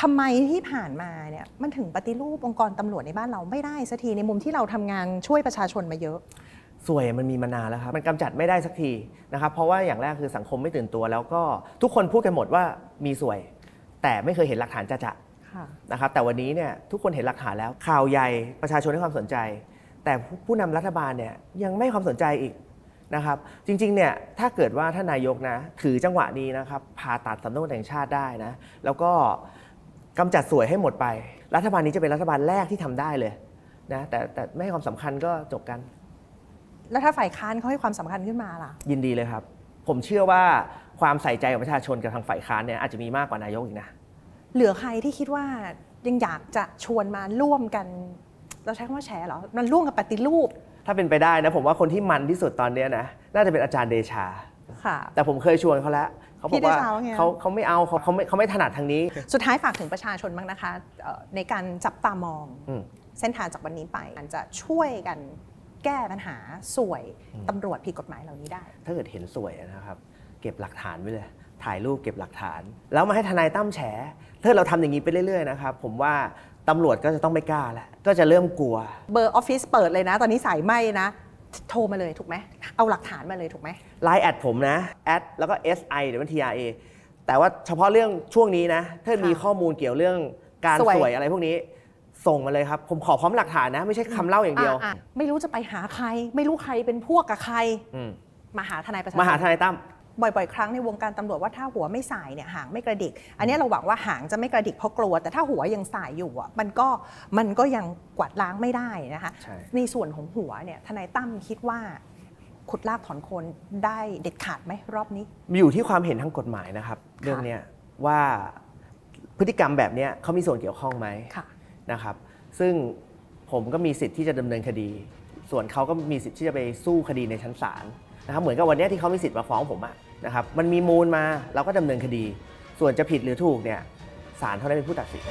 ทำไมที่ผ่านมาเนี่ยมันถึงปฏิรูปองค์กรตำรวจในบ้านเราไม่ได้สักทีในมุมที่เราทำงานช่วยประชาชนมาเยอะสวยมันมีมานานแล้วครับมันกำจัดไม่ได้สักทีนะครับเพราะว่าอย่างแรกคือสังคมไม่ตื่นตัว แล้วก็ทุกคนพูดกันหมดว่ามีสวย แต่ไม่เคยเห็นหลักฐานจะจะนะครับแต่วันนี้เนี่ยทุกคนเห็นหลักฐานแล้วข่าวใหญ่ประชาชนให้ความสนใจ แต่ผู้ผู้นำรัฐบาลเนี่ยยังไม่ให้ความสนใจอีกนะครับจริงๆเนี่ยถ้าเกิดว่าท่านนายกนะถือจังหวะนี้นะครับผ่าตัดสำนักงานแห่งชาติได้นะแล้วก็ กำจัดสวยให้หมดไป รัฐบาลนี้จะเป็นรัฐบาลแรกที่ทำได้เลยนะแต่แต่ไม่ให้ความสำคัญก็จบกัน แล้วถ้าฝ่ายค้านเขาให้ความสำคัญขึ้นมาล่ะ ยินดีเลยครับ ผมเชื่อว่าความใส่ใจของประชาชนกับทางฝ่ายค้านเนี่ยอาจจะมีมากกว่านายกอีกนะเหลือใครที่คิดว่ายังอยากจะชวนมาร่วมกัน เราใช้คำว่าแชร์เหรอมันร่วมกับปฏิรูป ถ้าเป็นไปได้นะผมว่าคนที่มันที่สุดตอนเนี้ยนะน่าจะเป็นอาจารย์เดชา ค่ะ แต่ผมเคยชวนเขาแล้วเขาบพี่อกว่าเดชาว่าไงเขาเขาไม่เอาเขาเขาไม่เขาไม่ถนัดทางนี้ สุดท้ายฝากถึงประชาชนบ้างนะคะเอ่อในการจับตามองอืมเส้นทางจากวันนี้ไปมันจะช่วยกันแก้ปัญหาสวยตำรวจผิดกฎหมายเหล่านี้ได้ ถ้าเกิดเห็นสวยนะครับ เก็บหลักฐานไว้เลยถ่ายรูปเก็บหลักฐาน แล้วมาให้ทนายตั้มแฉถ้าเราทำอย่างนี้ไปเรื่อยๆนะครับผมว่าตำรวจก็จะต้องไม่กล้าแล้วก็จะเริ่มกลัว เบอร์ออฟฟิศเปิดเลยนะ ตอนนี้สายไหมนะ โทรมาเลยถูกไหม เอาหลักฐานมาเลยถูกไหมไลน์แอดผมนะแอดแล้วก็ S I หรือว่า T R A แต่ว่าเฉพาะเรื่องช่วงนี้นะ ถ้ามีค่ะข้อมูลเกี่ยวเรื่องการส่วยส่วยอะไรพวกนี้ส่งมาเลยครับ ผมขอพร้อมหลักฐานนะ ไม่ใช่คำเล่าอย่างเดียวอะๆไม่รู้จะไปหาใคร ไม่รู้ใครเป็นพวกกับใครอืมมาหาทนายประชาชมาหาทนายตั้มบ่อยๆ ครั้งในวงการตำรวจว่าถ้าหัวไม่ส่ายเนี่ยหางไม่กระดิก อันนี้เราหวังว่าหางจะไม่กระดิกเพราะกลัว แต่ถ้าหัวยังสายอยู่อะมันก็มันก็ยังกวาดล้างไม่ได้นะคะใช่ในส่วนของหัวเนี่ยทนายตั้มคิดว่า ขุดลากถอนโคนได้เด็ดขาดไหมรอบนี้ มีอยู่ที่ความเห็นทางกฎหมายนะครับ เรื่องเนี้ยว่าพฤติกรรมแบบเนี้ยเขามีส่วนเกี่ยวข้องไหมค่ะนะครับ ซึ่งผมก็มีสิทธิ์ที่จะดำเนินคดี ส่วนเขาก็มีสิทธิ์ที่จะไปสู้คดีในชั้นศาลนะครับเหมือนกับวันเนี้ยที่เขามีสิทธิ์มาฟ้องผมอะนะครับมันมีมูลมาเราก็ดำเนินคดี ส่วนจะผิดหรือถูกเนี่ยศาลเท่านั้นเป็นผู้ตัดสิน